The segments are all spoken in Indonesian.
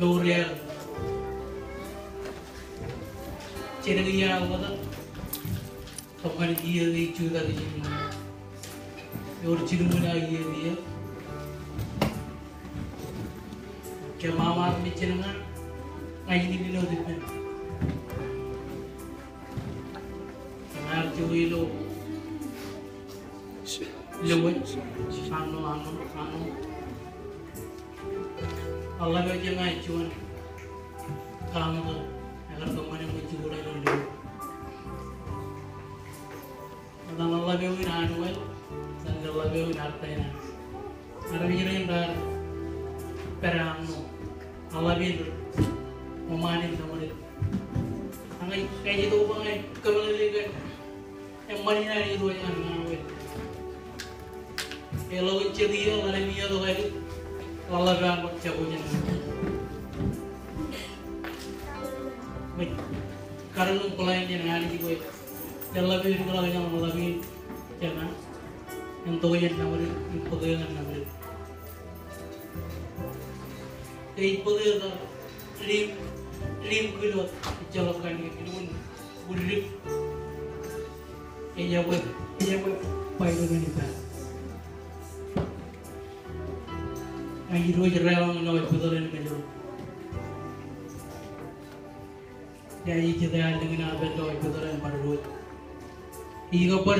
L'Oreal. ചെറുകിയാവുന്നത് തൊമ്മനീയതി ചൂതതി ഒരു ചിരുമുനാകിയ മാമാർമിച്ചിരുന്ന കൈനിലോ ദിപ്പൻ Arjuilo Lewin Ano ano ano Allah ka dyan nga cuman വള്ളം കഴിച്ചെന്ന് അയച്ചുവൻ കാണുന്നത് അകർക്കമ്മനും കൊച്ചുകൂടെ കണ്ടു നള്ളവേവ് നാടുവൽ തന്നുള്ളവേവ് നാട്ടേനാണ് അറിവിക്കുന്നുണ്ടാൽ പെരാന്നു അളവീന്ദ്രൻ ഒമാനിൽ നമ്മളിൽ അങ്ങനെ കഴിഞ്ഞ തോപ്പങ്ങളിലേക്ക് എമ്മണിനാണ് ഇത് പോയി. കാണുന്നത് ഇളവ് ചെറിയ വലിയ തുകയിൽ itu yang itu yang bang bercabunya. Baik, karena pelayan yang ada di gue, jalan lebih kalau yang mau lebih jangan yang tahu yang dia, yang pegangan dia. Jadi pegangan dream dream gue jalan kan ini pun budik iya gue iya gue pai gue nih pak yang itu aja rela nggak betul ini kan jauh ya ini kita yang dengan apa itu betul ini pada dua iya pada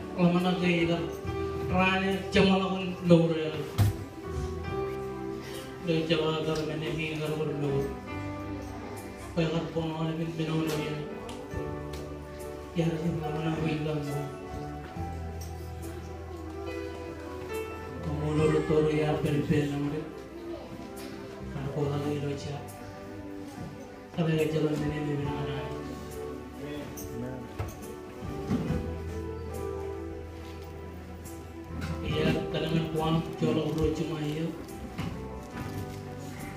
Lama na kayo ka. Rana, jamal akong lori. Dahil jamal ka rin na hindi ka rin lori. Kaya ka po nga namin binulo yan. Yara siya lama na wilang mo. Tumulong toro ya peripel naman. Ako lang ilo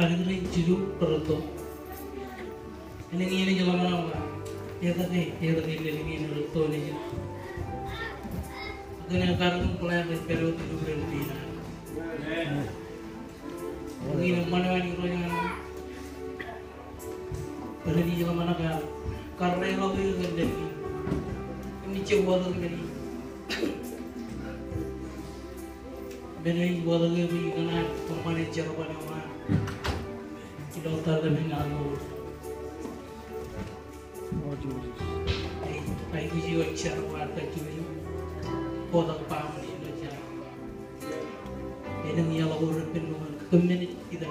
yung jiru peroto. Ini ini jalan mana ba? Ya tadi, ya tadi lagi ini peroto ni. Kaya karang pelayan dari pero itu berhenti. Mungkin mana yang itu yang berhenti juga mana kan? Karena yang lalu itu kan jadi ini coba tuh jadi. Beda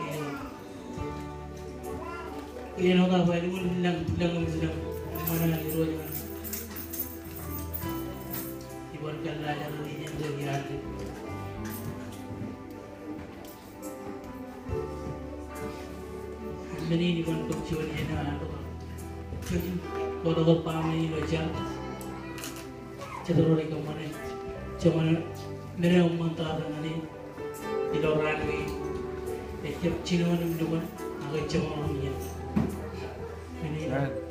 yang buat lagi ini karena kompani cara pada mana? Kita utar lebih ngalu. Baik jiwa cara warta juga. kodang pamani no jamba enen yala wuro penno man kamene ida eno eno da bari won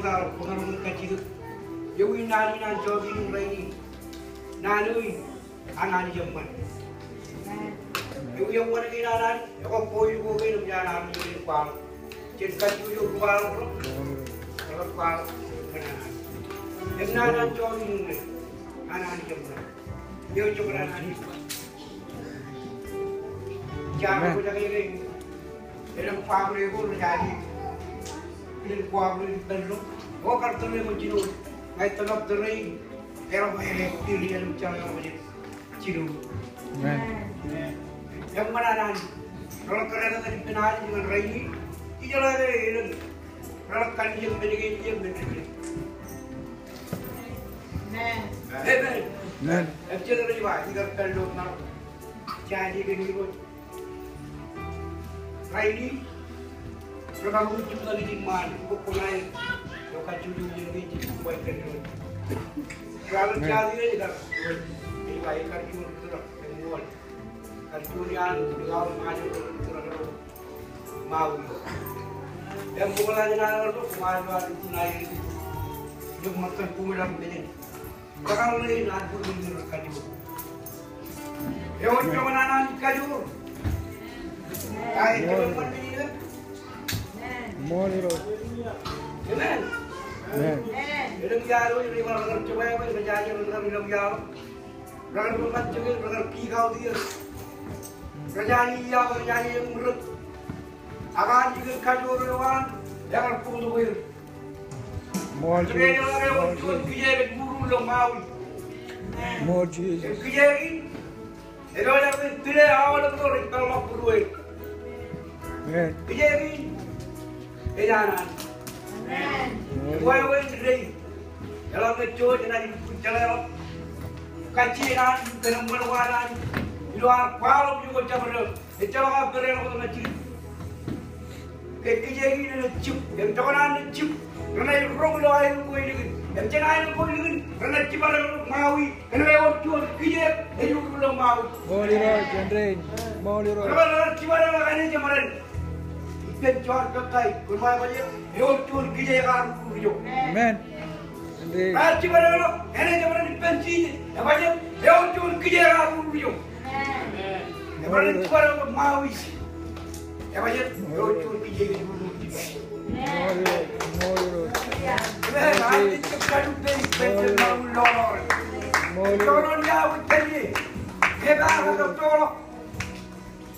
la ko mane mo da ko na mo ka ji. Yo wi na ni na jo bi nu rai ni. Na ni ana ni jam man. Yo yo mo ni na na ni ko ko yu ko ge nu ya na ni ni pa. Chen ka ju yo ko al ro. Ko pa na. Em na na jo bi nu ni. Ana ni jam man. Yo jo ko na ni. Jangan ko jaga pinagkuhabol pero o kartuloy mo chino kahit tanap tuloy pero may experience siya ng mga chino yung mananan Kalau na din pinahal yung rayi ijala na yun Ralakan yung binigay yung binigay Amen. Amen. Amen. Actually, really, why? You got to tell them now. Charlie, can you go? Friday, Rai ni. Kalau kamu cuma di man, ko kulai. Yo ka cuju jadi ni buat kerja. Kalau jadi ni dah. Ini baik kan cuma tu lah. Kemudian. Kerjaan tinggal maju terus mau. Yang bukan lagi nak tu kemarin baru tunai. Dia makan pumilang begini. Kalau ni nak pun ni kaju. Yo cuma nak kaju. Kaya cuma begini kan? More hero. Amen. Amen. Ilang yaro, yung mga mga coba yung mga jajan yung mga ilang yaro. Rakan bukan juga, rakan pikau dia. Rajani ya, rajani yang murut. Akan juga kajur lawan, jangan putus wir. More Jadi yang Jesus. orang More yang tuan Jesus. kijai bet buru lo mau. More Yang Jesus. kijai ini, itu yang tidak awal itu kalau buru wir. Amen. Kijai ini, eh jangan. More Why hero. wait today? Kalau ngecut na di jalan kaciran dengan berwarna itu apa juga campur itu apa beren apa ngecil kekejagi na cip yang cakuran na cip karena itu ko ini yang cina ayo ko ini karena cipar maui karena lewat cuan kejek itu ko lo mau. More hero. karena cipar lo kan ini cemaran ikan cuan kakai kurma aja lewat cuan kejek kan kujo Amen. Jendrain. Raci pada lo, ini zaman di pensi, apa aja, dia cuma kerja aku dulu. Yang mana itu pada lo mau isi, apa aja, dia cuma kerja dulu. More hero. More hero. Kita nanti cepat dari pensi mau lor. More hero. Kalau dia ucap ni, kita akan tolong.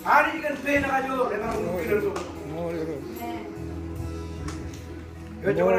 Hari kan pena aja, dengan mungkin itu. Iba't yung